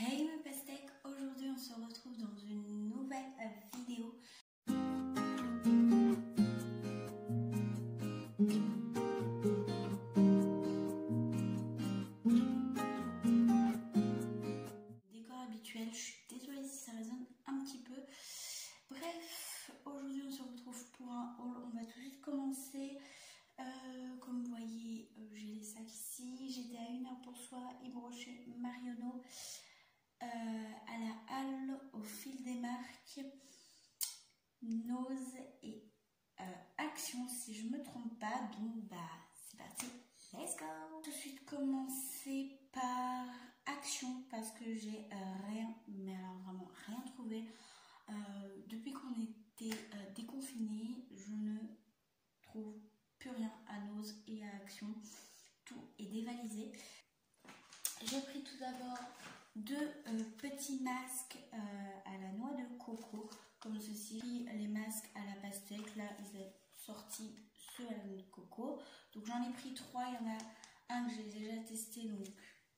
Hey mes pastèques, aujourd'hui on se retrouve dans une nouvelle vidéo. Parce que j'ai rien, mais alors vraiment rien trouvé. depuis qu'on était déconfiné, je ne trouve plus rien à Nose et à Action. Tout est dévalisé. J'ai pris tout d'abord deux euh, petits masques euh, à la noix de coco, comme ceci. Les masques à la pastèque, là, ils ont sorti ceux à la noix de coco. Donc j'en ai pris trois. Il y en a un que j'ai déjà testé, donc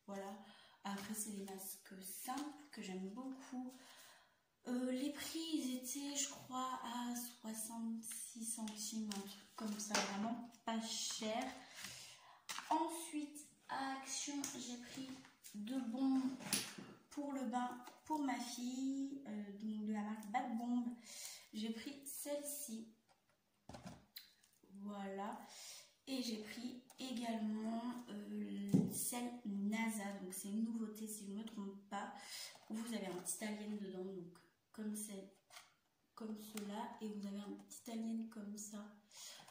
voilà. Après, c'est des masques simples que j'aime beaucoup. Euh, les prix, ils étaient, je crois, à 66 centimes, un truc comme ça, vraiment pas cher. Ensuite, à Action, j'ai pris deux bombes pour le bain pour ma fille, euh, de la marque Bad Bomb. J'ai pris celle-ci. Voilà. Et j'ai pris également euh, celle NASA. Donc c'est une nouveauté si je ne me trompe pas. Vous avez un petit alien dedans. Donc comme comme cela et vous avez un petit alien comme ça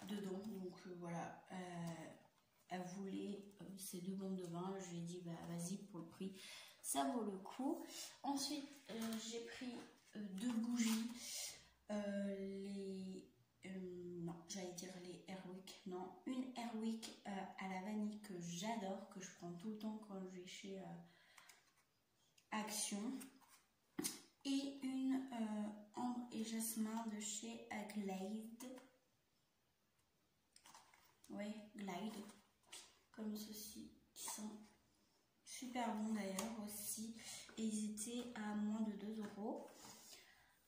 dedans donc euh, voilà euh, elle voulait euh, ces deux bombes de vin je lui ai dit bah vas-y pour le prix ça vaut le coup ensuite j'ai pris deux bougies les non j'allais dire les Airwick non une Airwick à la vanille que j'adore que je prends tout le temps quand je vais chez Action et une euh, ambre et jasmin de chez Glade. Ouais, Glide. Comme ceci, qui sont super bons d'ailleurs aussi. Et ils étaient à moins de 2 euros.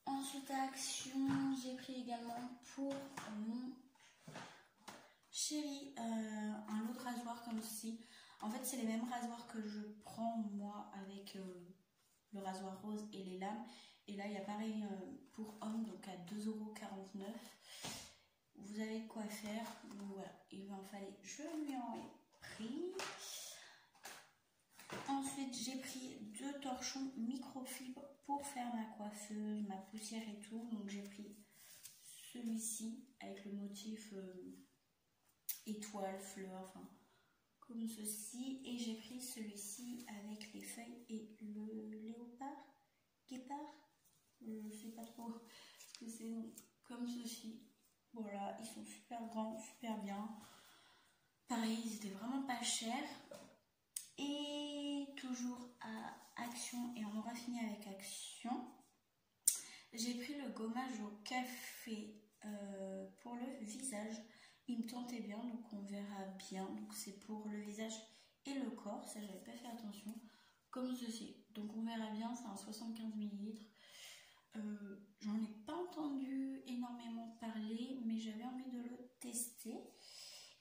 Ensuite, à Action, j'ai pris également pour mon chéri euh, un lot de rasoir comme ceci. En fait, c'est les mêmes rasoirs que je prends moi avec euh, le rasoir rose et les lames. Et là, il y a pareil euh, pour homme, donc à 2,49€. Vous avez quoi faire. Voilà, il va en fallait. Je lui en ai pris. Ensuite, j'ai pris deux torchons microfibre pour faire ma coiffeuse, ma poussière et tout. Donc j'ai pris celui-ci avec le motif euh, étoile, fleur, enfin comme ceci et j'ai pris celui-ci avec les feuilles et le léopard, guépard, je sais pas trop ce que c'est, comme ceci. Voilà, ils sont super grands, super bien. Pareil, ils étaient vraiment pas chers. Et toujours à Action, et on aura fini avec Action. J'ai pris le gommage au café euh, pour le visage. Il me tentait bien, donc on verra bien. Donc c'est pour ça j'avais pas fait attention. Comme ceci. Donc on verra bien, c'est un 75 ml. Euh, J'en ai pas entendu énormément parler, mais j'avais envie de le tester.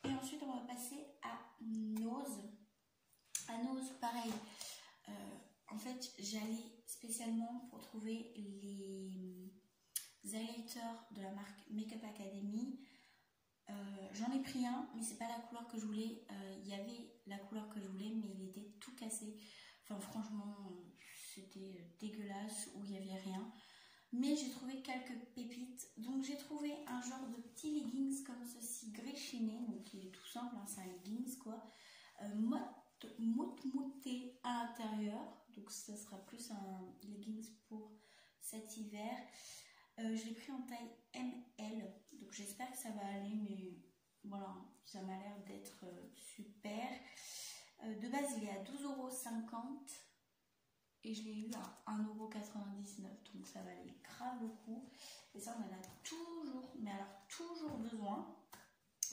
Et ensuite on va passer à Nose. À Nose, pareil. Euh, en fait, j'allais spécialement pour trouver les highlighters de la marque Makeup Academy. Euh, j'en ai pris un, mais c'est pas la couleur que je voulais. Euh, il y avait la couleur que je voulais, mais il était tout cassé. Enfin, franchement, c'était dégueulasse ou il y avait rien. Mais j'ai trouvé quelques pépites. Donc, j'ai trouvé un genre de petit leggings comme ceci, gris. Donc, il est tout simple, hein, c'est un leggings quoi. Euh, mout mouté à l'intérieur. Donc, ça sera plus un leggings pour cet hiver. Euh, je l'ai pris en taille ML, donc j'espère que ça va aller, mais voilà, ça m'a l'air d'être euh, super. Euh, de base, il est à 12,50€ et je l'ai eu à 1,99€, donc ça va aller grave le coup. Et ça, on en a toujours, mais alors toujours besoin.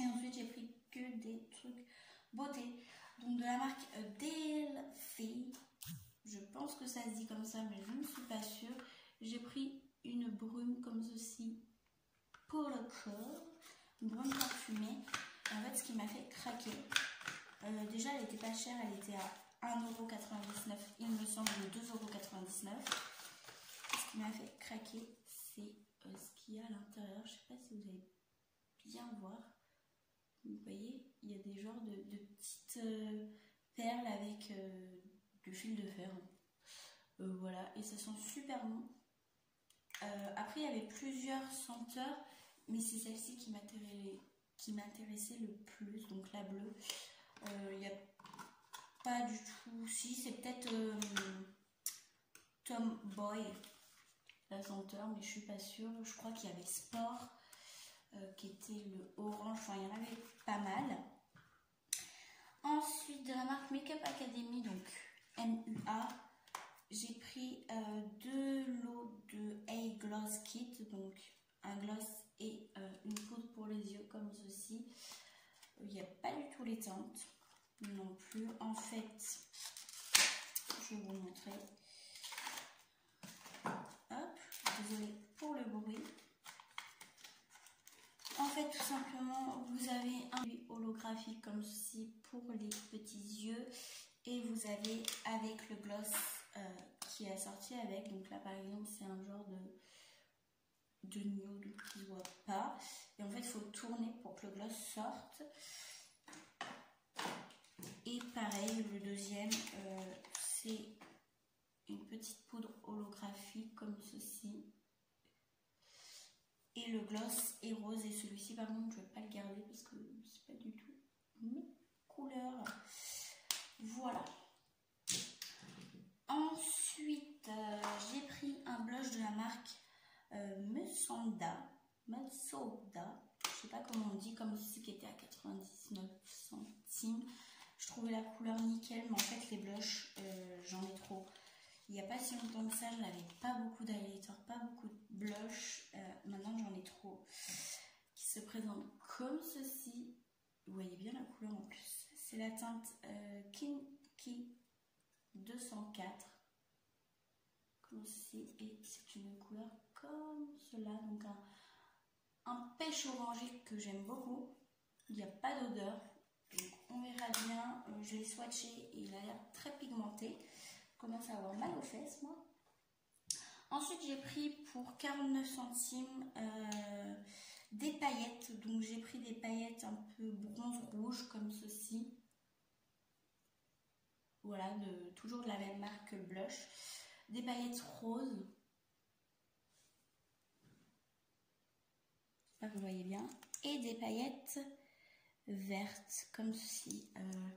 Et ensuite, j'ai pris que des trucs beauté. Donc de la marque Delphi, je pense que ça se dit comme ça, mais je ne suis pas sûre. J'ai pris une brume comme ceci pour le corps, une brume parfumée. en fait, ce qui m'a fait craquer, euh, déjà, elle était pas chère, elle était à 1,99€, il me semble 2,99€. Ce qui m'a fait craquer, c'est euh, ce qu'il y a à l'intérieur. Je sais pas si vous allez bien voir. Vous voyez, il y a des genres de, petites euh, perles avec du fil de fer. voilà, et ça sent super bon. Après, il y avait plusieurs senteurs, mais c'est celle-ci qui m'intéressait le plus, donc la bleue. Il euh, n'y a pas du tout. Si, c'est peut-être euh, Tom Boy, la senteur, mais je suis pas sûre. Je crois qu'il y avait Sport, euh, qui était le orange. Enfin, il y en avait pas mal. Ensuite, de la marque Makeup Academy, donc MUA, j'ai pris deux lots de A Gloss Kit, donc un gloss et une poudre pour les yeux comme ceci. Il n'y a pas du tout les teintes non plus. En fait, je vais vous montrer. Hop, désolé pour le bruit. En fait, tout simplement, vous avez un holographique comme ceci pour les petits yeux. Et vous avez avec le gloss euh, qui est assorti avec. Donc là, par exemple, c'est un genre de, de nude qui ne voit pas. Et en fait, il faut tourner pour que le gloss sorte. Et pareil, le deuxième, euh, c'est une petite poudre holographique comme ceci. Et le gloss est rose. Et celui-ci, par contre, je ne vais pas le garder parce que c'est pas du tout mes couleurs. Voilà. Ensuite, euh, j'ai pris un blush de la marque euh, Musonda. Musonda. Je sais pas comment on dit, comme ceci qui était à 99 centimes. Je trouvais la couleur nickel, mais en fait, les blushs, euh, j'en ai trop. Il n'y a pas si longtemps que ça, je n'avais pas beaucoup d'highlighter, pas beaucoup de blush. Euh, maintenant, j'en ai trop. Qui se présente comme ceci. Vous voyez bien la couleur en plus. C'est la teinte euh, Kinky 204. Comme ceci. Et c'est une couleur comme cela. Donc, un, pêche orangé que j'aime beaucoup. Il n'y a pas d'odeur. Donc on verra bien, euh, je l'ai swatché et il a l'air très pigmenté. Je commence à avoir mal aux fesses moi. Ensuite j'ai pris pour 49 centimes euh, des paillettes. Donc j'ai pris des paillettes un peu bronze rouge comme ceci. Voilà, toujours de la même marque blush. Des paillettes roses. J'espère que vous voyez bien. Et des paillettes verte comme ceci. Euh,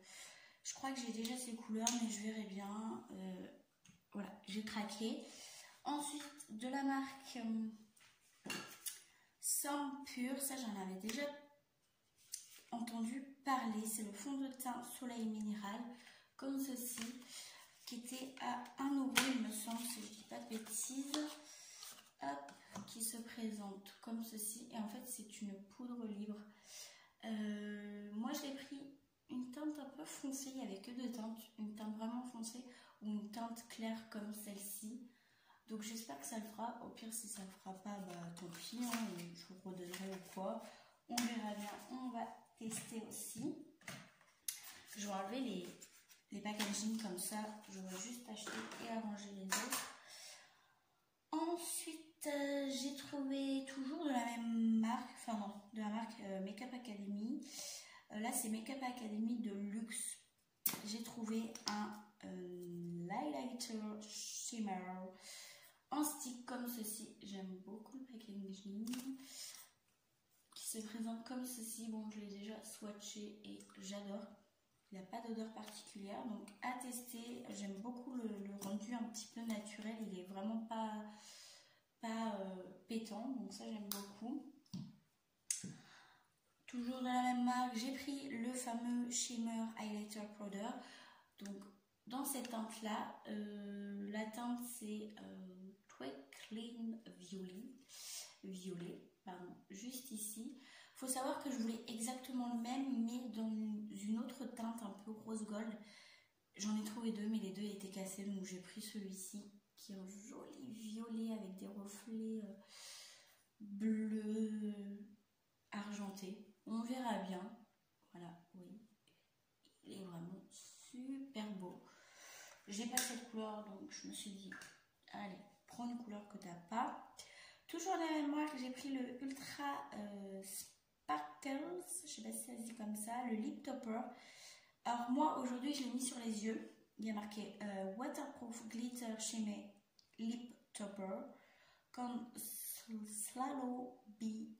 je crois que j'ai déjà ces couleurs, mais je verrai bien. Euh, voilà, j'ai craqué. Ensuite, de la marque euh, Somme Pure, ça j'en avais déjà entendu parler. C'est le fond de teint Soleil Minéral, comme ceci, qui était à 1 euro, il me semble, si je dis pas de bêtises. Hop, qui se présente comme ceci. Et en fait, c'est une poudre libre. Euh, moi, j'ai pris une teinte un peu foncée. Il n'y avait que deux teintes. Une teinte vraiment foncée ou une teinte claire comme celle-ci. Donc, j'espère que ça le fera. Au pire, si ça ne le fera pas, bah, tant pis. Hein, je vous redonnerai ou quoi. On verra bien. On va tester aussi. Je vais enlever les, les packaging comme ça. Je vais juste acheter et arranger les autres. Ensuite, euh, j'ai trouvé toujours de la même marque, enfin non, de la marque euh, Makeup Academy. Euh, là, c'est Makeup Academy de luxe. J'ai trouvé un highlighter shimmer en stick comme ceci. J'aime beaucoup le packaging qui se présente comme ceci. Bon, je l'ai déjà swatché et j'adore. Il n'y a pas d'odeur particulière, donc à tester. J'aime beaucoup le, rendu un petit peu naturel. Il est vraiment pas euh, pétant, donc ça j'aime beaucoup. Toujours dans la même marque, j'ai pris le fameux Shimmer Highlighter Powder. Donc dans cette teinte là, euh, la teinte c'est euh, Twinkling Violet, violet pardon, juste ici. Faut savoir que je voulais exactement le même, mais dans une autre teinte un peu rose gold. j'en ai trouvé deux, mais les deux étaient cassés, donc j'ai pris celui-ci qui est un joli violet avec des reflets euh, bleus argentés. On verra bien. Voilà, oui. Il est vraiment super beau. J'ai pas cette couleur, donc je me suis dit, allez, prends une couleur que t'as pas. Toujours la même marque, j'ai pris le sais pas si ça se dit comme ça, le Lip Topper. Alors moi, aujourd'hui, je l'ai mis sur les yeux. Il y a marqué euh, Waterproof Glitter Shimmer Lip Topper. Comme Slalo B.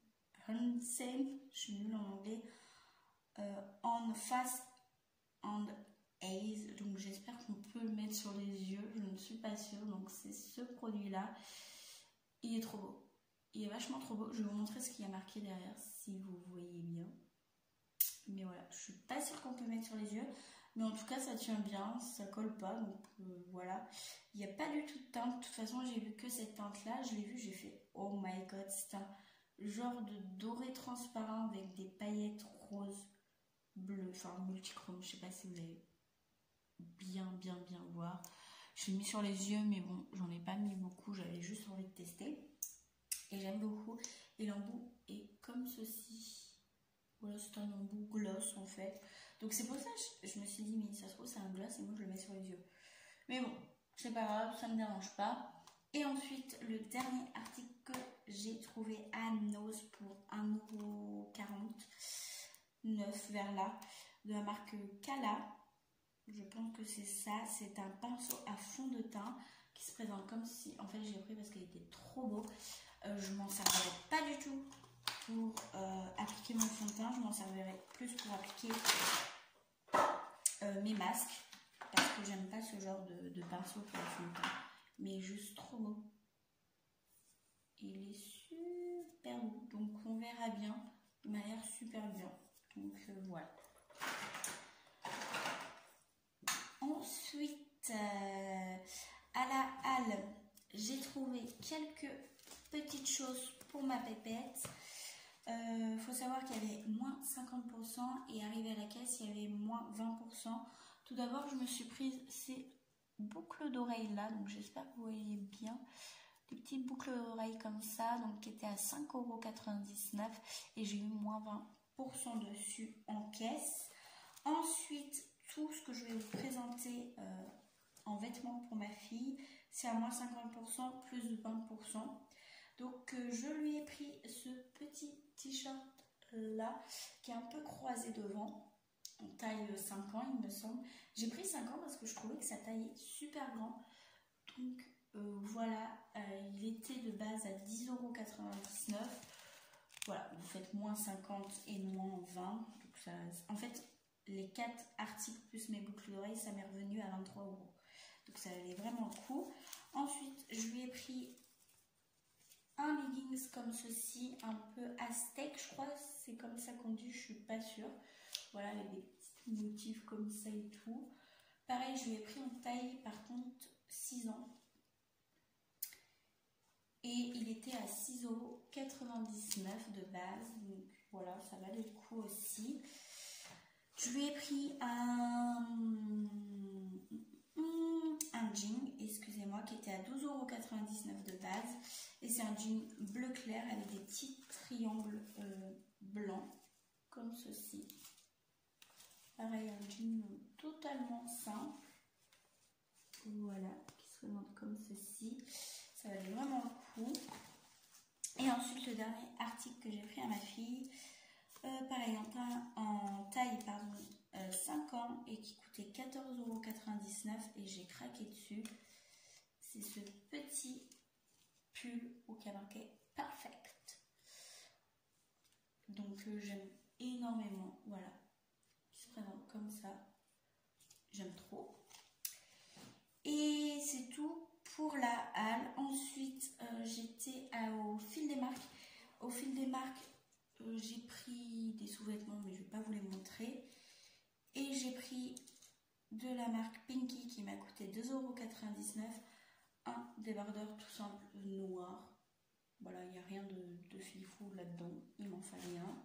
Hansen, je suis nulle en anglais, euh, on Fast and Ace. Donc j'espère qu'on peut le mettre sur les yeux, je ne suis pas sûre. Donc c'est ce produit-là. Il est trop beau. Il est vachement trop beau. Je vais vous montrer ce qu'il y a marqué derrière si vous voyez bien. Mais voilà, je suis pas sûre qu'on peut mettre sur les yeux. Mais en tout cas, ça tient bien, ça colle pas. Donc euh, voilà. Il n'y a pas du tout de teinte. De toute façon, j'ai vu que cette teinte-là. Je l'ai vu, j'ai fait Oh my god, c'est un genre de doré transparent avec des paillettes roses, bleues, enfin multichrome. Je sais pas si vous allez bien, bien, bien voir. Je l'ai mis sur les yeux, mais bon, j'en ai pas mis beaucoup. J'avais juste envie de tester. Et j'aime beaucoup. Et l'embout est comme ceci. C'est un embout gloss en fait. Donc c'est pour ça que je, me suis dit, mais ça se trouve, c'est un gloss et moi je le mets sur les yeux. Mais bon, c'est pas grave, ça me dérange pas. Et ensuite, le dernier article que j'ai trouvé à Nose pour 1,49€ vers là, de la marque Kala. Je pense que c'est ça. C'est un pinceau à fond de teint qui se présente comme si. En fait, j'ai pris parce qu'il était trop beau. Euh, je m'en servirai pas du tout pour euh, appliquer fond de teint. Je m'en servirai plus pour appliquer euh, mes masques. Parce que j'aime pas ce genre de, pinceau pour le fond de teint. Mais juste trop beau. Il est super beau. Donc on verra bien. Il m'a l'air super bien. Donc voilà. Ensuite, à la halle, j'ai trouvé quelques petites choses pour ma pépette. Il euh, faut savoir qu'il y avait moins 50% et arrivé à la caisse, il y avait moins 20%. Tout d'abord, je me suis prise ces boucles d'oreilles là, donc j'espère que vous voyez bien. Des petites boucles d'oreilles comme ça, donc qui étaient à 5,99€ et j'ai eu moins 20% dessus en caisse. Ensuite, tout ce que je vais vous présenter euh, en vêtements pour ma fille, c'est à moins 50% plus 20%. Donc euh, je lui ai pris ce petit t-shirt là qui est un peu croisé devant en taille 5 ans il me semble. J'ai pris 5 ans parce que je trouvais que sa taille est super grand. Donc euh, voilà, euh, il était de base à 10,99€. Voilà, vous faites moins 50 et moins 20. en fait, les 4 articles plus mes boucles d'oreilles, ça m'est revenu à 23 euros. Donc ça allait vraiment le coup. Ensuite, je lui ai pris un leggings comme ceci, un peu aztèque, je crois, c'est comme ça qu'on dit, je suis pas sûre. Voilà, avec des petits motifs comme ça et tout. Pareil, je lui ai pris en taille, par contre, 6 ans. Et il était à 6,99€ de base. Donc voilà, ça valait le coup aussi. Je lui ai pris un un jean, excusez-moi, qui était à 12,99€ de base. Et c'est un jean bleu clair avec des petits triangles euh, blancs, comme ceci. Pareil, un jean totalement simple. Voilà, qui se présente comme ceci. Ça valait vraiment le coup. Et ensuite, le dernier article que j'ai pris à ma fille, euh, pareil, en, en taille, pardon, 5 euh, ans et qui coûtait 14,99€ et j'ai craqué dessus. C'est ce petit pull au marqué Perfect. Donc euh, j'aime énormément. Voilà. Se présente comme ça. J'aime trop. Et c'est tout pour la halle. Ensuite, euh, j'étais au fil des marques. Au fil des marques, j'ai pris des sous-vêtements, mais je ne vais pas vous les montrer. Et j'ai pris de la marque Pinky qui m'a coûté 2,99€. Un débardeur tout simple noir. Voilà, il n'y a rien de, de là-dedans. Il m'en fallait un.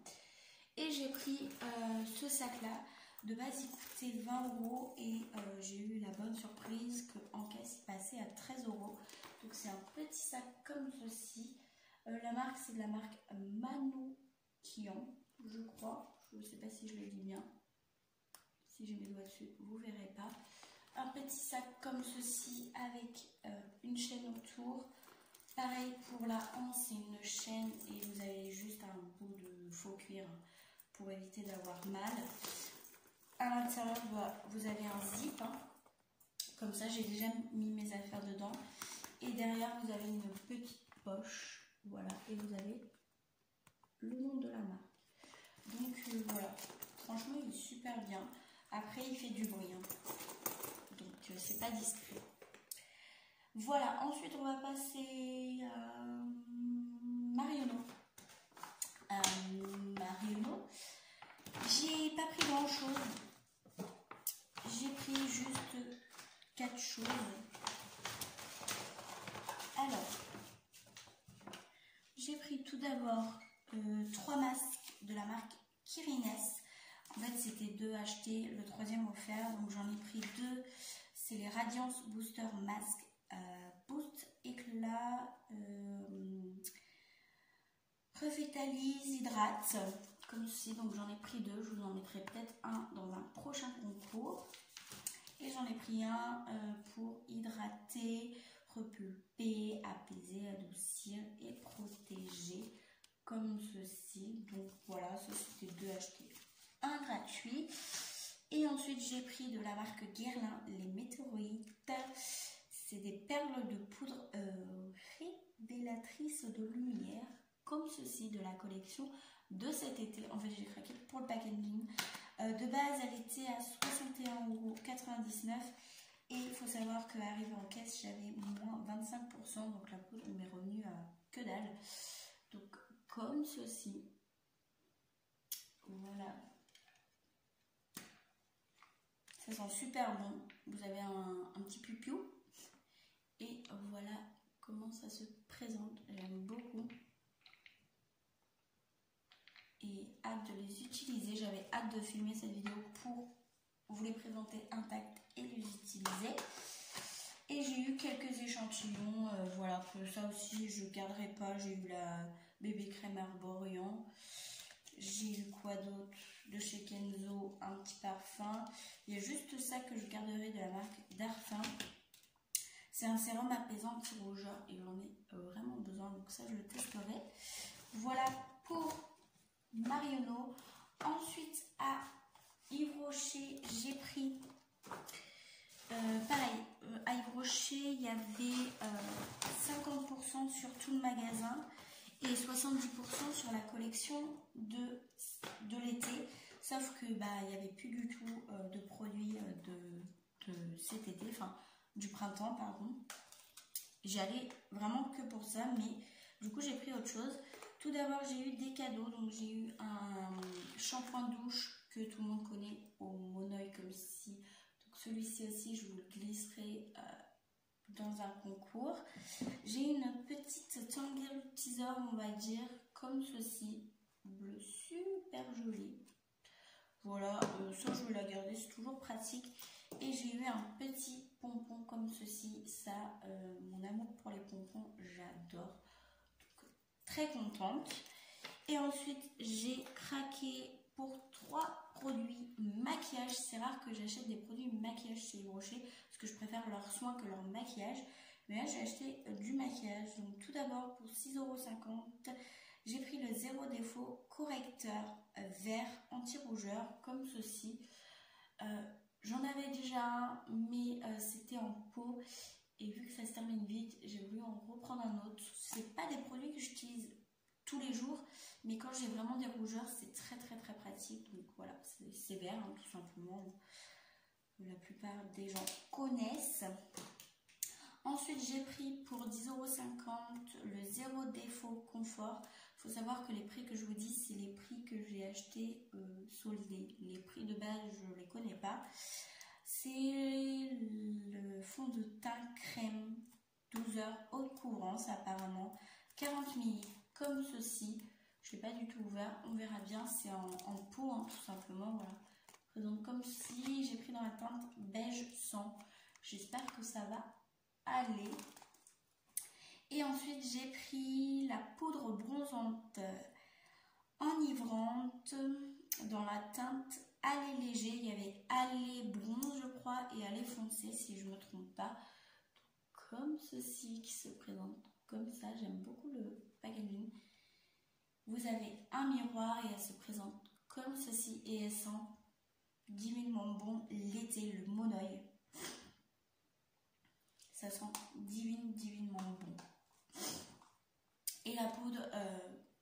Et j'ai pris euh, ce sac-là De base, il coûtait 20 euros et euh, j'ai eu la bonne surprise qu'en caisse, il passait à 13 euros. Donc, c'est un petit sac comme ceci. Euh, la marque, c'est de la marque Manoukian, je crois. Je ne sais pas si je le dis bien. Si j'ai mes doigts dessus, vous verrez pas. Un petit sac comme ceci avec euh, une chaîne autour. Pareil pour la hanse, c'est une chaîne et vous avez juste un bout de faux cuir pour éviter d'avoir mal. À l'intérieur, vous avez un zip. Hein. Comme ça, j'ai déjà mis mes affaires dedans. Et derrière, vous avez une petite poche. Voilà. Et vous avez le nom de la marque. Donc euh, voilà. Franchement, il est super bien. Après, il fait du bruit. Hein. Donc, euh, c'est pas discret. Voilà. Ensuite, on va passer à Marionneau. Marionneau. J'ai pas pris grand chose. J'ai pris juste quatre choses. Alors, j'ai pris tout d'abord euh, trois masques de la marque Kirines. En fait, c'était deux achetés, le troisième offert. Donc, j'en ai pris deux. C'est les Radiance Booster Mask euh, Boost Éclat euh, Revitalise Hydrate comme ceci. Donc j'en ai pris deux. Je vous en mettrai peut-être un dans un prochain concours. Et j'en ai pris un euh, pour hydrater, repulper, apaiser, adoucir et protéger. Comme ceci. Donc voilà, ça c'était deux achetés. Gratuit. Et ensuite j'ai pris de la marque Guerlain les météorites. C'est des perles de poudre euh, révélatrices de lumière. Comme ceci de la collection de cet été. En fait, j'ai craqué pour le packaging. Euh, de base, elle était à 61,99€. Et il faut savoir qu'arrivé en caisse, j'avais moins 25%. Donc la poudre m'est revenue à que dalle. Donc comme ceci. Voilà. Ça sent super bon. Vous avez un, petit pupiou. Et voilà comment ça se présente. J'aime beaucoup et hâte de les utiliser. J'avais hâte de filmer cette vidéo pour vous les présenter intacts et les utiliser. Et j'ai eu quelques échantillons, euh, voilà, ça aussi je garderai pas. J'ai eu la bébé crème arborient. J'ai eu quoi d'autre? De chez Kenzo, un petit parfum. Il y a juste ça que je garderai de la marque Darfin. C'est un sérum apaisant anti-rougeur et j'en ai euh, vraiment besoin, donc ça je le testerai. Voilà pour Marionneau. Ensuite, à Yves Rocher, j'ai pris, euh, pareil, euh, à Yves Rocher, il y avait 50% sur tout le magasin et 70% sur la collection de, l'été. Sauf que bah il n'y avait plus du tout euh, de produits de, de, cet été, enfin du printemps, pardon. J'allais vraiment que pour ça, mais du coup j'ai pris autre chose. Tout d'abord, j'ai eu des cadeaux. Donc, j'ai eu un shampoing douche que tout le monde connaît au monoeil comme ceci. Donc, celui-ci aussi, je vous le glisserai euh, dans un concours. J'ai une petite Tangle teaser, on va dire, comme ceci. Bleu super joli. Voilà, euh, ça je vais la garder, c'est toujours pratique. Et j'ai eu un petit pompon comme ceci. Ça, euh, mon amour pour les pompons, j'adore très contente. Et ensuite, j'ai craqué pour trois produits maquillage. C'est rare que j'achète des produits maquillage chez Rocher parce que je préfère leurs soins que leur maquillage. Mais là, j'ai acheté du maquillage. Donc, tout d'abord, pour 6,50€, j'ai pris le zéro défaut correcteur euh, vert anti-rougeur comme ceci. Euh, j'en avais déjà un, mais c'était en pot et vu que ça se termine vite, j'ai voulu en reprendre un autre. C'est pas des produits que j'utilise tous les jours, mais quand j'ai vraiment des rougeurs, c'est très très très pratique. Donc voilà, c'est vert hein, tout simplement. La plupart des gens connaissent. Ensuite, j'ai pris pour 10,50€ le zéro défaut confort. Il faut savoir que les prix que je vous dis, c'est les prix que j'ai achetés euh, soldés. Les prix de base, je ne les connais pas. C'est le fond de teint crème 12 heures haute couvrance apparemment. 40 ml comme ceci. Je ne l'ai pas du tout ouvert. On verra bien. C'est en, pot hein, tout simplement. Voilà. présente comme si j'ai pris dans la teinte beige sang. J'espère que ça va aller. Et ensuite, j'ai pris la poudre bronzante enivrante dans la teinte allée léger. Il y avait allée bronze, je crois, et allée foncé, si je ne me trompe pas. Comme ceci qui se présente comme ça. J'aime beaucoup le packaging. Vous avez un miroir et elle se présente comme ceci et elle sent divinement bon l'été, le monoeil. Ça sent divine, divinement bon. Et la poudre euh,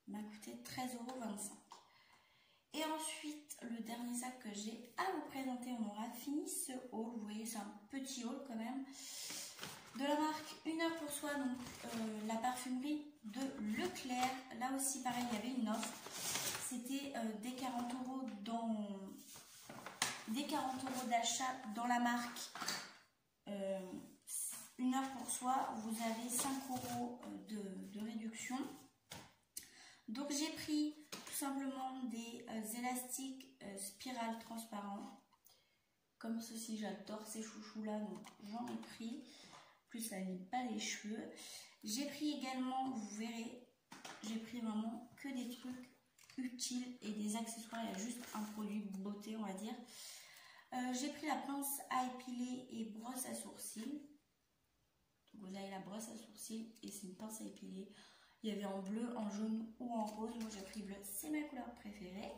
m'a coûté 13,25€. Et ensuite, le dernier sac que j'ai à vous présenter, on aura fini ce haul. Vous voyez, c'est un petit haul quand même. De la marque Une heure pour soi, donc euh, la parfumerie de Leclerc. Là aussi, pareil, il y avait une offre. C'était euh, des 40 euros dans des 40 euros d'achat dans la marque Une heure pour soi. Vous avez 5 euros de, de réduction. Donc j'ai pris tout simplement des euh, élastiques euh, spirales transparents. Comme ceci, j'adore ces chouchous-là, donc j'en ai pris. Plus ça n'abîme pas les cheveux. J'ai pris également, vous verrez, j'ai pris vraiment que des trucs utiles et des accessoires. Il y a juste un produit beauté, on va dire. Euh, j'ai pris la pince à épiler et brosse à sourcils. Vous avez la brosse à sourcils et c'est une pince à épiler. Il y avait en bleu, en jaune ou en rose. Moi, j'ai pris bleu, c'est ma couleur préférée.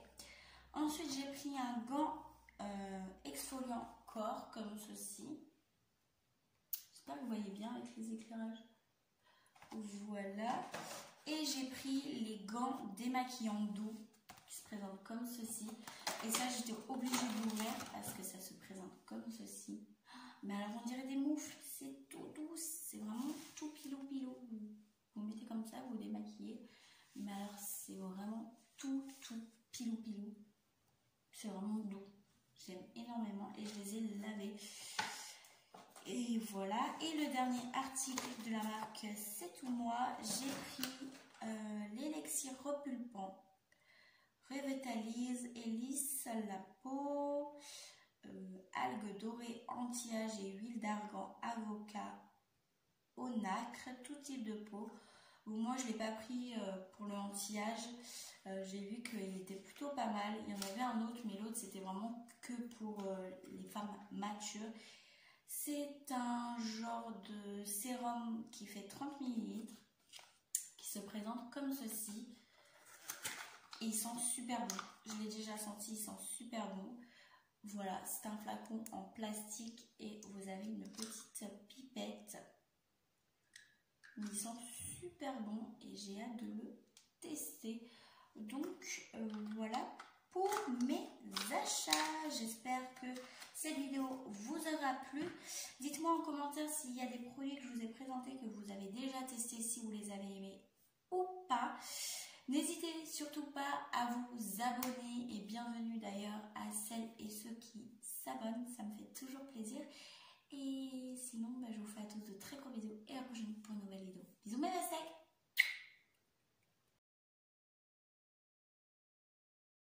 Ensuite, j'ai pris un gant euh, exfoliant corps comme ceci. J'espère que vous voyez bien avec les éclairages. Voilà. Et j'ai pris les gants démaquillants doux qui se présentent comme ceci. Et ça, j'étais obligée de l'ouvrir parce que ça se présente comme ceci. Mais alors, on dirait des moufles. C'est tout doux. Vraiment tout pilou pilou vous mettez comme ça, vous démaquillez. Mais alors, c'est vraiment tout, tout pilou pilou. C'est vraiment doux. J'aime énormément et je les ai lavés. Et voilà. Et le dernier article de la marque C'est tout moi. J'ai pris euh, l'élixir repulpant. Revitalise et lisse la peau. Euh, algues dorées, anti-âge et huile d'argan, avocat, nacre, tout type de peau. moi, je ne l'ai pas pris euh, pour le anti-âge. Euh, j'ai vu qu'il était plutôt pas mal. Il y en avait un autre, mais l'autre, c'était vraiment que pour euh, les femmes matures. C'est un genre de sérum qui fait 30 ml, qui se présente comme ceci. Et il sent super bon. Je l'ai déjà senti, il sent super bon. Voilà, c'est un flacon en plastique et vous avez une petite pipette il sent super bon et j'ai hâte de le tester. Donc euh, voilà pour mes achats. J'espère que cette vidéo vous aura plu. Dites-moi en commentaire s'il y a des produits que je vous ai présentés que vous avez déjà testés, si vous les avez aimés ou pas. N'hésitez surtout pas à vous abonner et bienvenue d'ailleurs à celles et ceux qui s'abonnent, ça me fait toujours plaisir. Et sinon, bah, je vous fais à tous de très gros bisous et à la prochaine pour une nouvelle vidéo. Bisous, mes sec